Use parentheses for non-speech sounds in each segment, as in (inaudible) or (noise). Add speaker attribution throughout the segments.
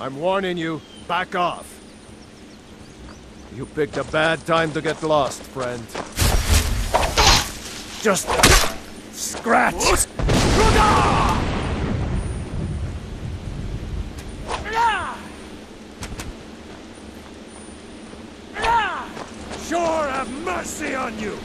Speaker 1: I'm warning you, back off. You picked a bad time to get lost, friend. Just scratch. Sure have mercy on you!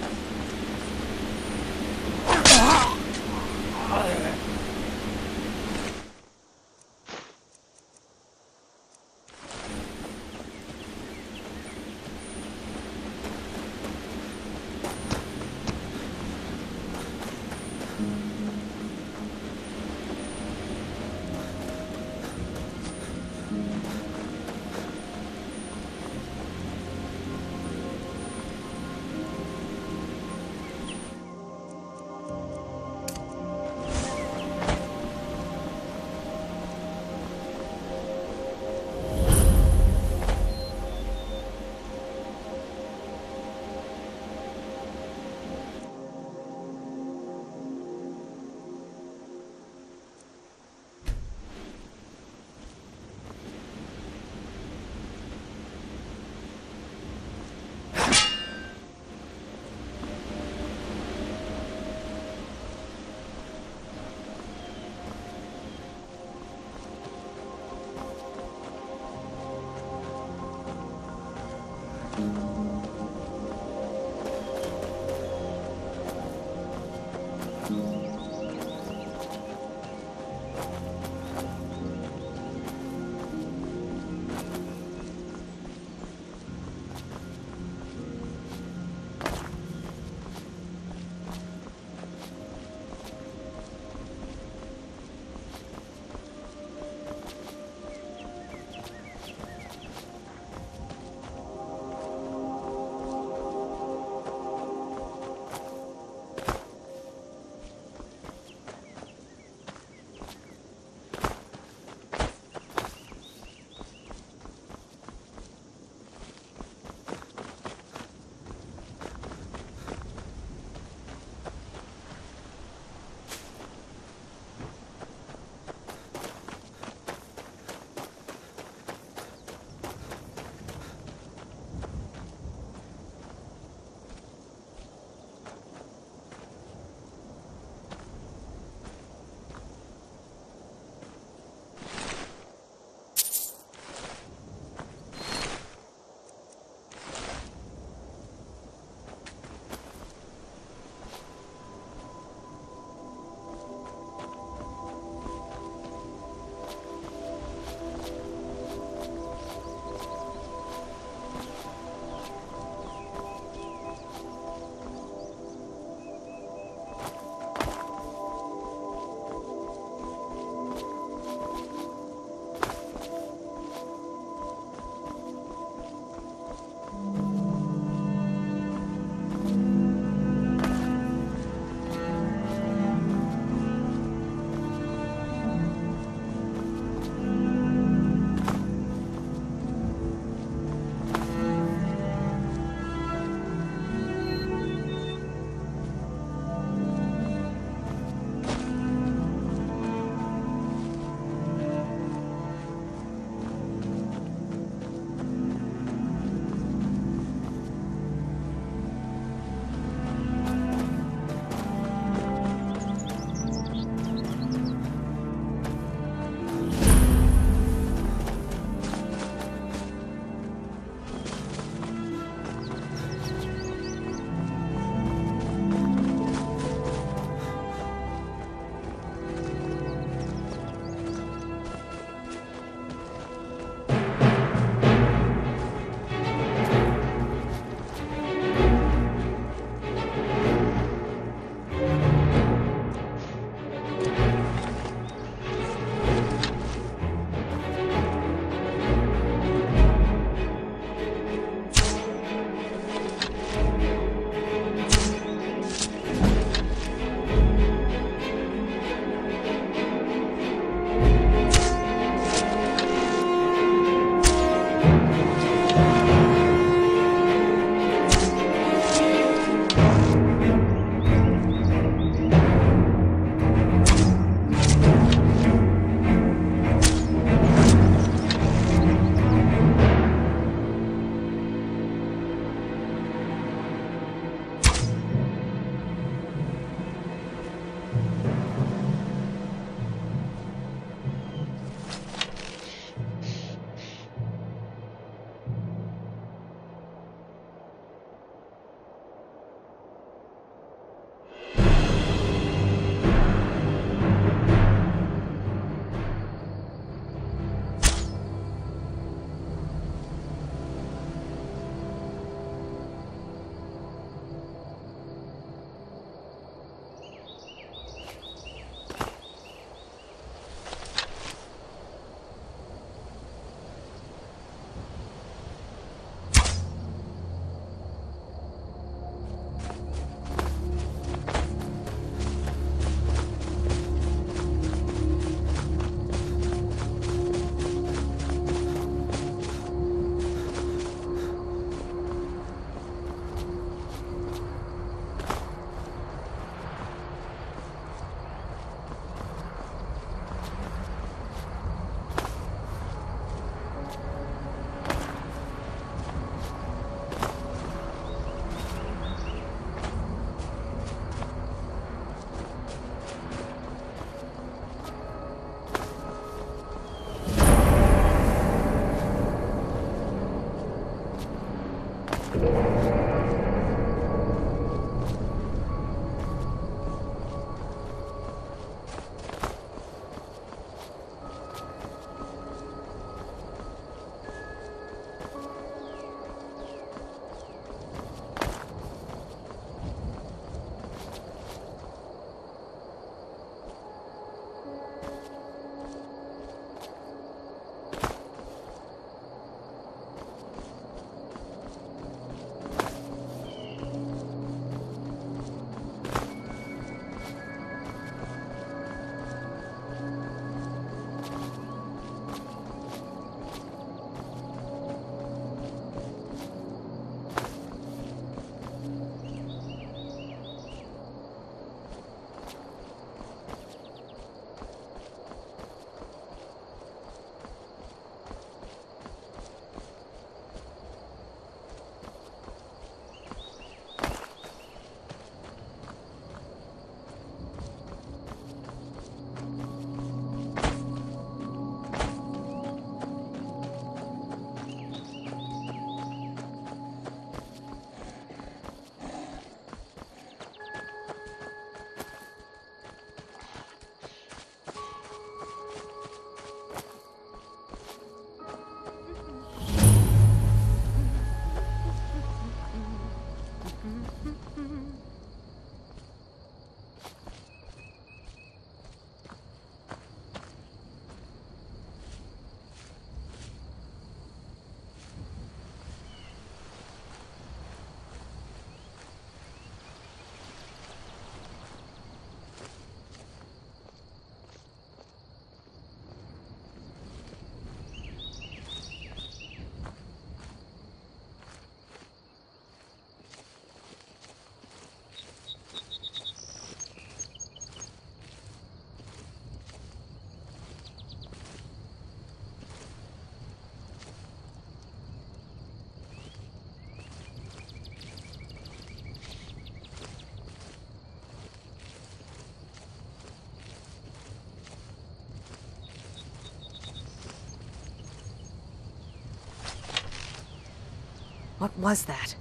Speaker 2: What was that?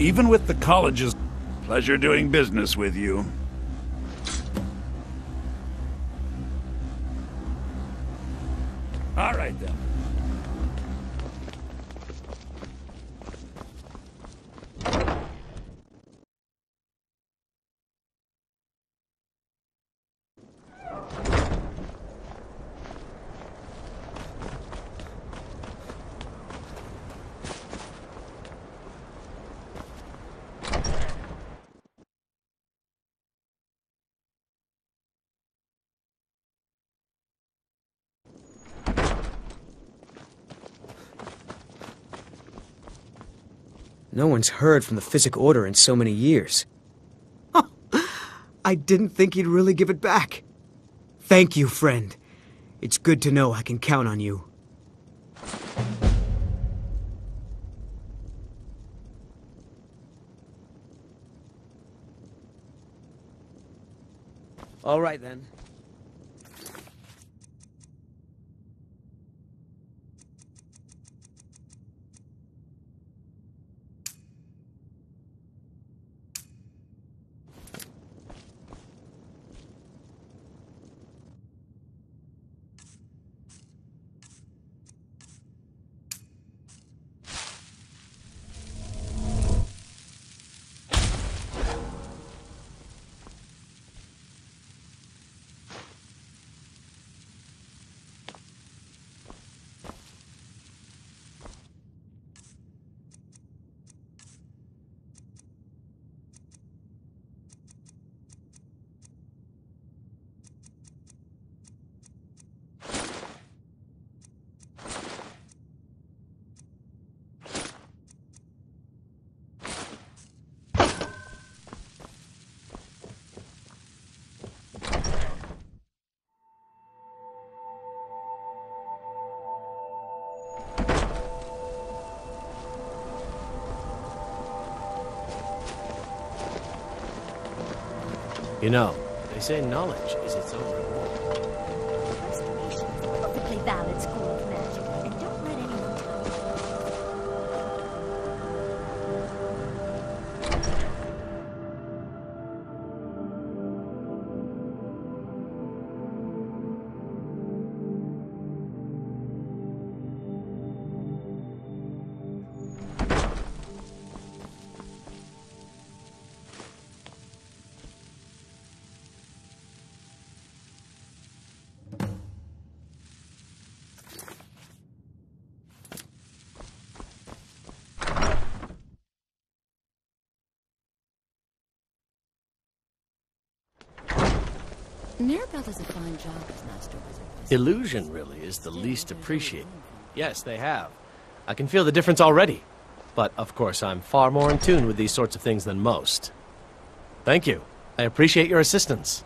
Speaker 3: Even with the colleges. Pleasure doing business with you. All right then.
Speaker 4: No one's heard from the Physic Order in so many years. (laughs) I didn't think he'd really give it back. Thank you, friend. It's good to know I can count on you. All right, then.
Speaker 5: You know, they say knowledge is its own reward.
Speaker 6: Mirabelle does a fine job as Master Wizard.
Speaker 5: Illusion, really, is the least appreciated. Yes, they have. I can feel the difference already. But, of course, I'm far more in tune with these sorts of things than most. Thank you. I appreciate your assistance.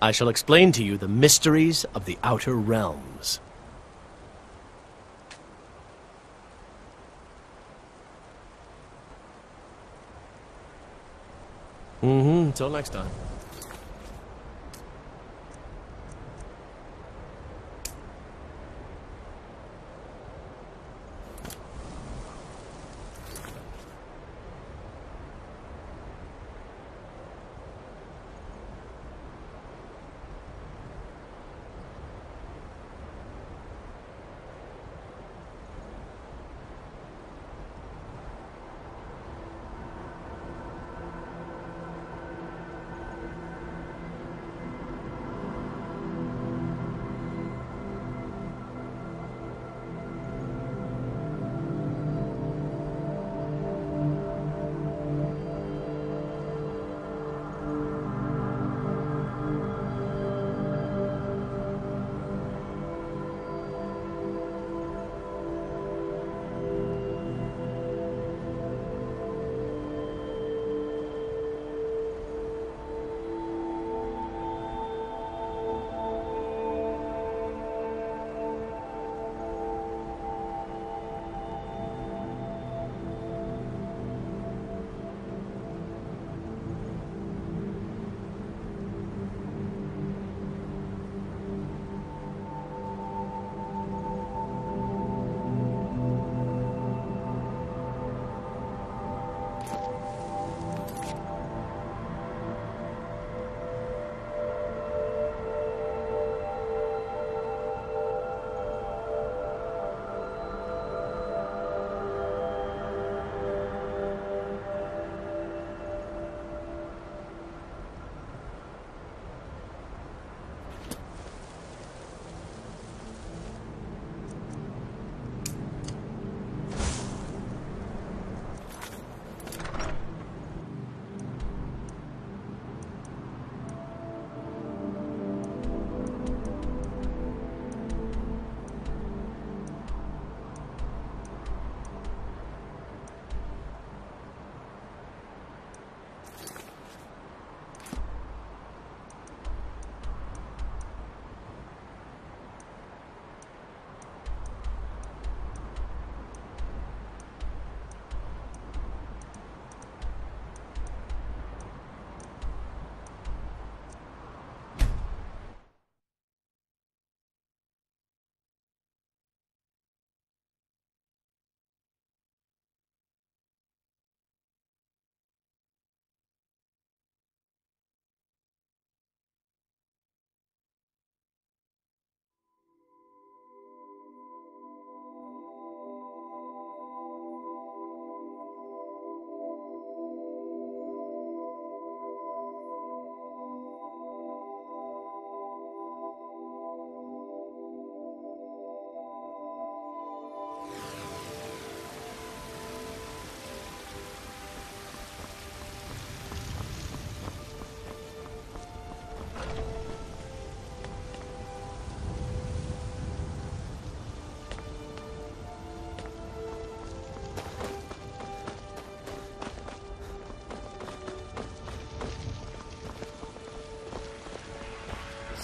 Speaker 5: I shall explain to you the mysteries of the Outer Realms. Mm-hmm. Until next time.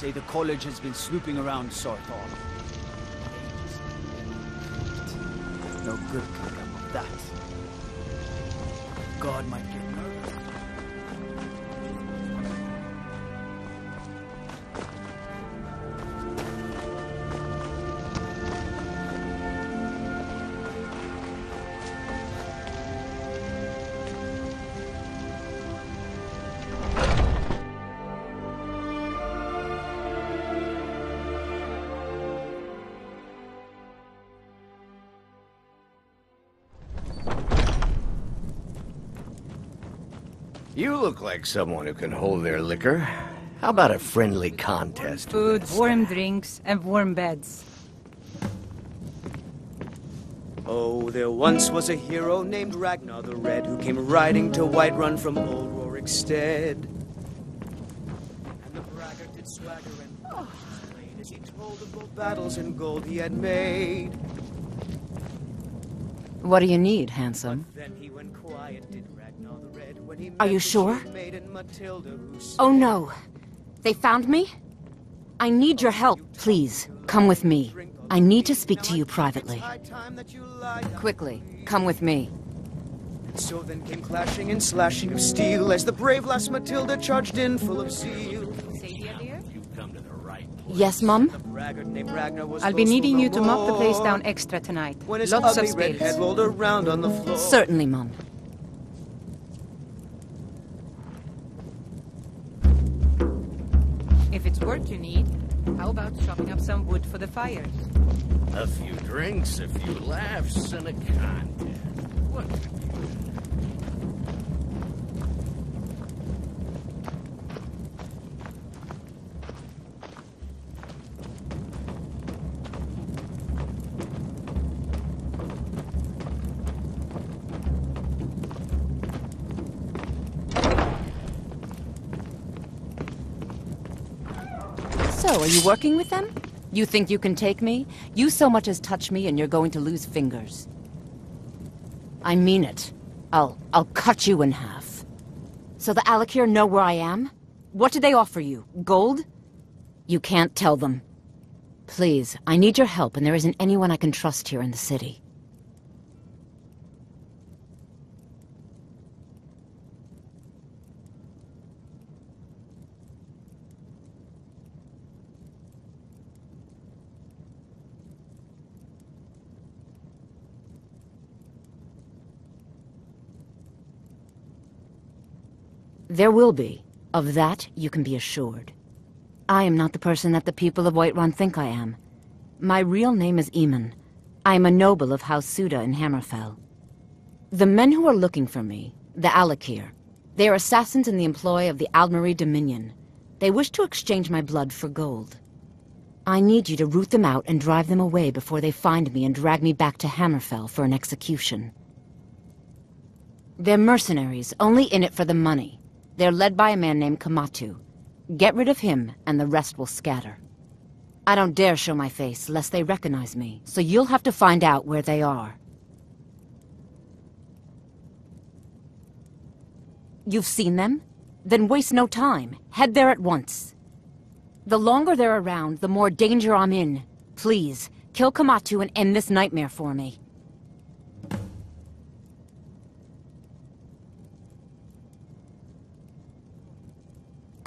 Speaker 7: Say the college has been snooping around Sarthal. No good can come of that. God might get
Speaker 8: You look like someone who can hold their liquor. How about a friendly contest?
Speaker 9: Food, warm drinks, and warm beds.
Speaker 4: Oh, there once was a hero named Ragnar the Red who came riding to Whiterun from old Rorikstead. And the braggart did swagger and oh, as he told of both battles and gold he had made.
Speaker 9: What do you need, handsome? Are
Speaker 4: met
Speaker 9: you sure?
Speaker 4: maiden Matilda, who said,
Speaker 9: Oh no! They found me? I need your help, please. Come with me. I need to speak to you privately.
Speaker 4: "High time that you lie down."
Speaker 9: Quickly, come with me.
Speaker 4: And so then came clashing and slashing of steel as the brave lass Matilda charged in full of zeal.
Speaker 8: You've come to the right place.
Speaker 9: Yes, Mum?
Speaker 4: The braggart named Ragnar was
Speaker 2: I'll be needing you to mop the place down extra tonight.
Speaker 4: When his
Speaker 2: Lots of
Speaker 4: ugly head
Speaker 2: spills.
Speaker 4: rolled around on the floor.
Speaker 9: Certainly, Mum.
Speaker 2: Work you need, how about chopping up some wood for the fires?
Speaker 8: A few drinks, a few laughs, and a contest.
Speaker 9: So, are you working with them? You think you can take me? You so much as touch me and you're going to lose fingers. I mean it. I'll... I'll cut you in half. So the Alakir know where I am? What did they offer you? Gold? You can't tell them. Please, I need your help and there isn't anyone I can trust here in the city. There will be. Of that, you can be assured. I am not the person that the people of Whiterun think I am. My real name is Eamon. I am a noble of House Suda in Hammerfell. The men who are looking for me, the Alakir, they are assassins in the employ of the Aldmeri Dominion. They wish to exchange my blood for gold. I need you to root them out and drive them away before they find me and drag me back to Hammerfell for an execution. They're mercenaries, only in it for the money. They're led by a man named Kamatu. Get rid of him, and the rest will scatter. I don't dare show my face, lest they recognize me, so you'll have to find out where they are. You've seen them? Then waste no time. Head there at once. The longer they're around, the more danger I'm in. Please, kill Kamatu and end this nightmare for me.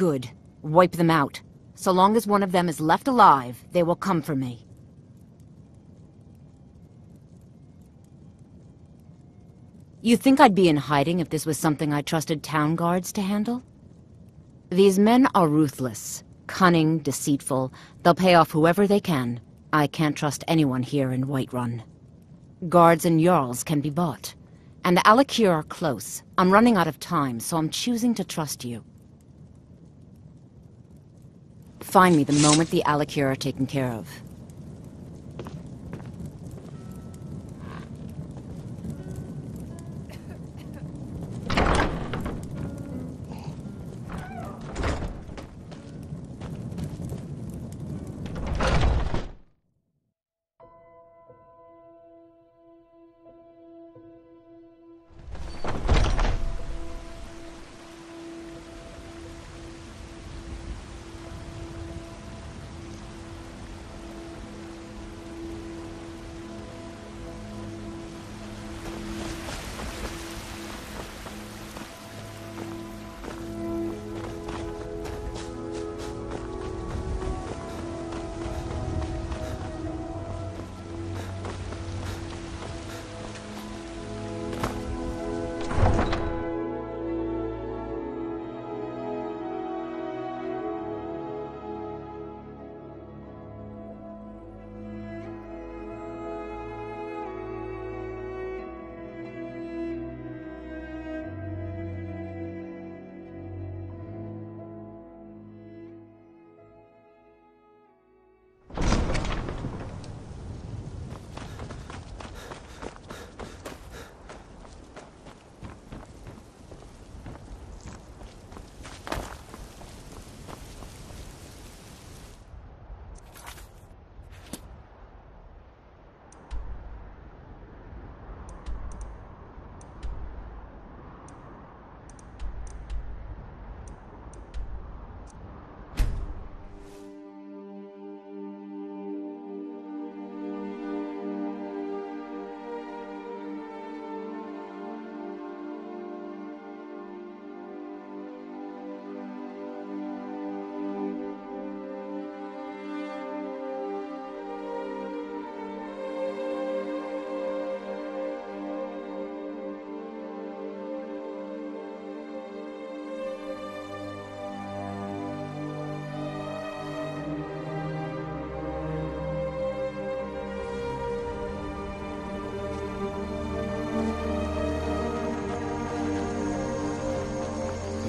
Speaker 9: Good. Wipe them out. So long as one of them is left alive, they will come for me. You think I'd be in hiding if this was something I trusted town guards to handle? These men are ruthless, cunning, deceitful. They'll pay off whoever they can. I can't trust anyone here in Whiterun. Guards and Jarls can be bought. And the Alakir are close. I'm running out of time, so I'm choosing to trust you. Find me the moment the Alakir are taken care of.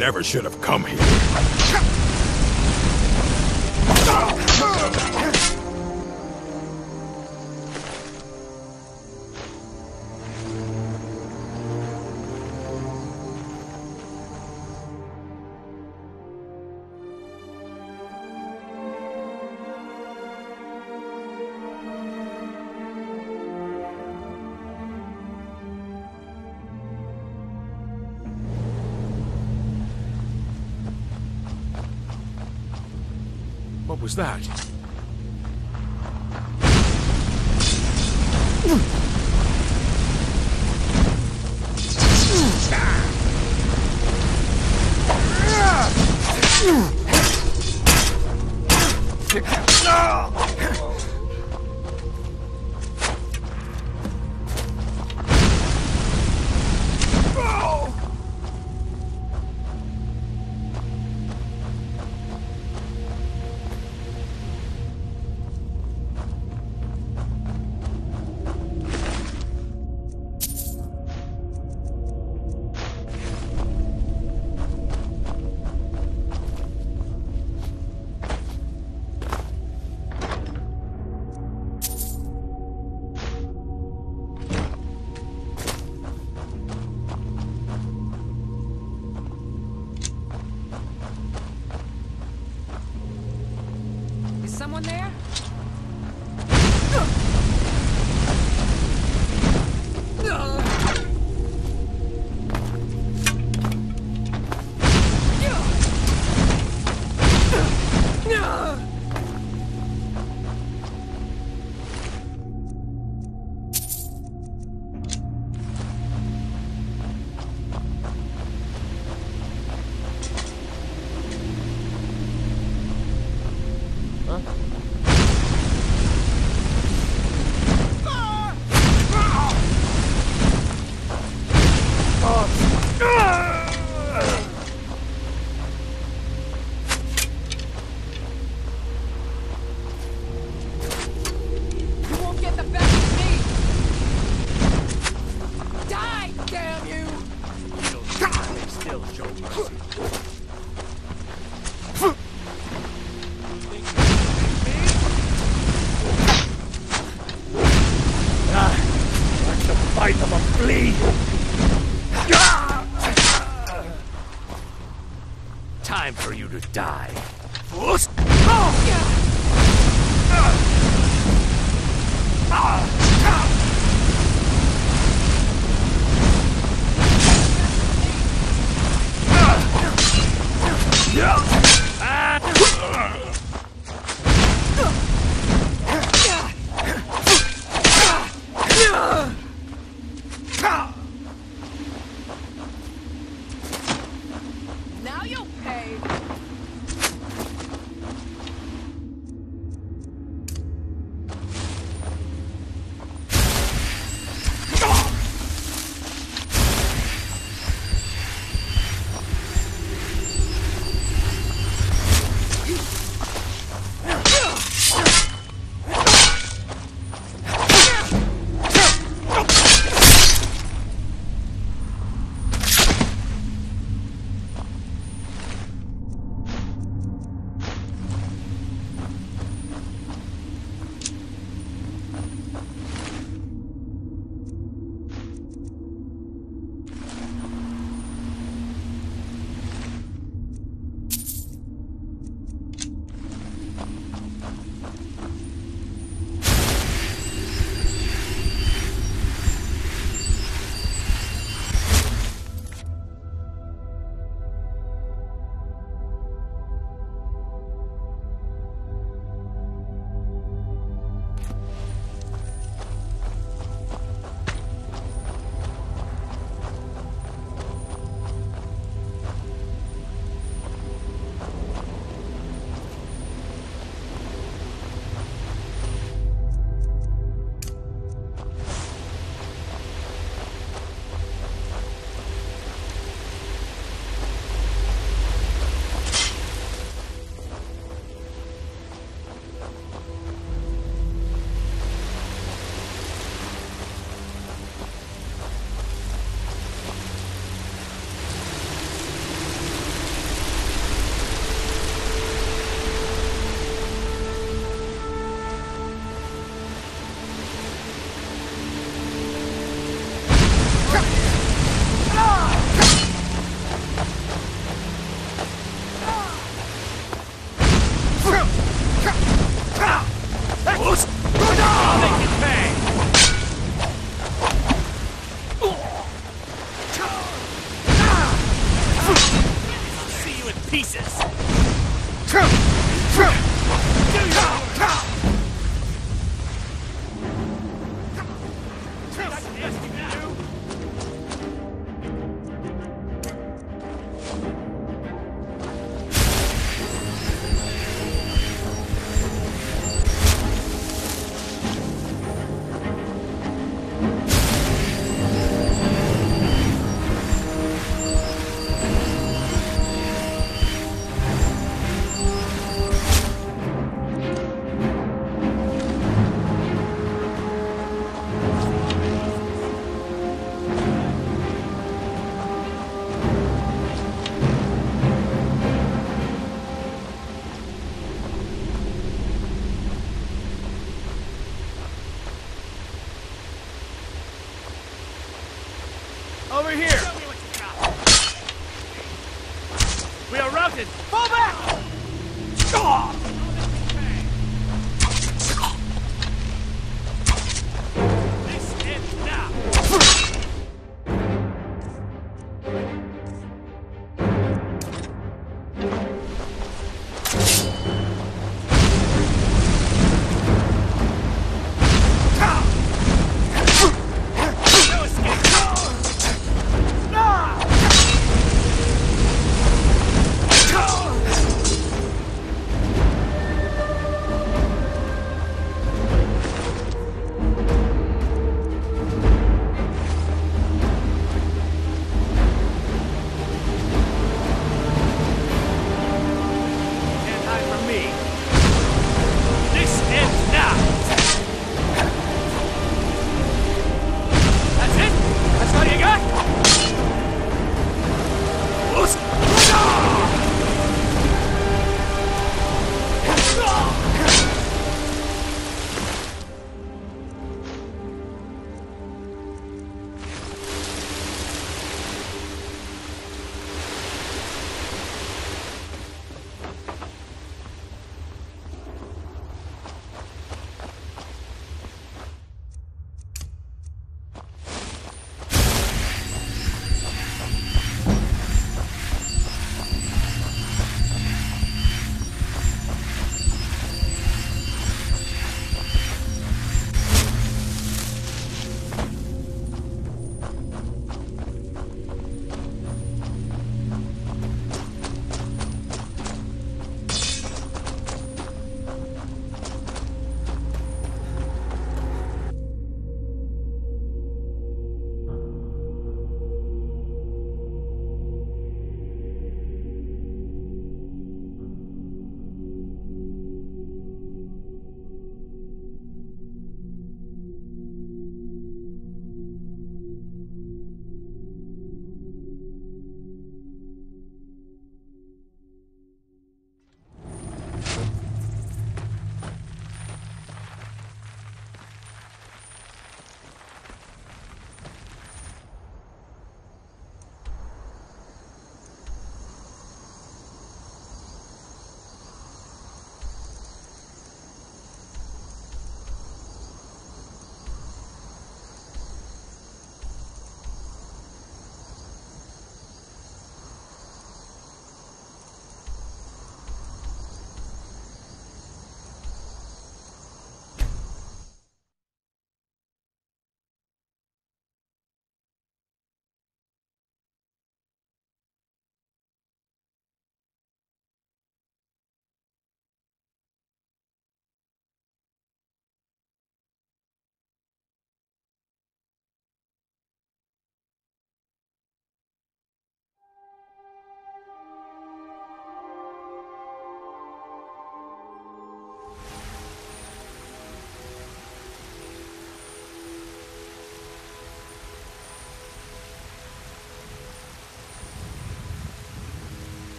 Speaker 10: Never should have come here. What was that?
Speaker 2: Die.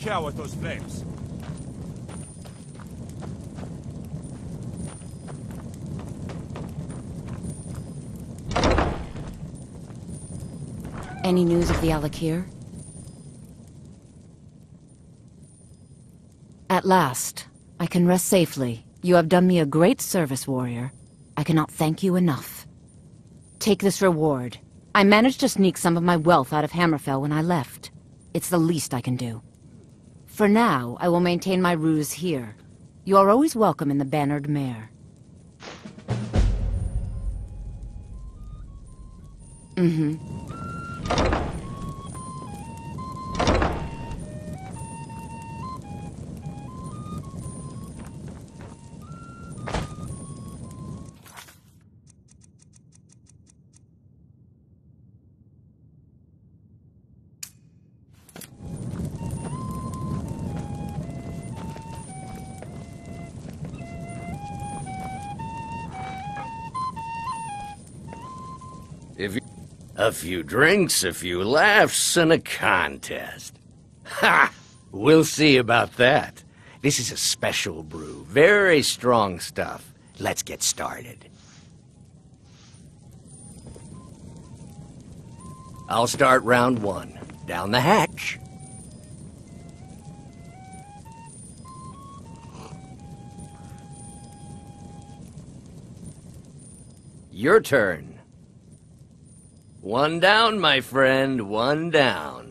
Speaker 10: Care with those flames.
Speaker 9: Any news of the Alik'r? At last, I can rest safely. You have done me a great service, warrior. I cannot thank you enough. Take this reward. I managed to sneak some of my wealth out of Hammerfell when I left. It's the least I can do. For now, I will maintain my ruse here. You are always welcome in the Bannered Mare. Mm-hmm.
Speaker 8: A few drinks, a few laughs, and a contest. Ha! We'll see about that. This is a special brew. Very strong stuff. Let's get started. I'll start round one. Down the hatch. Your turn. One down, my friend, one down.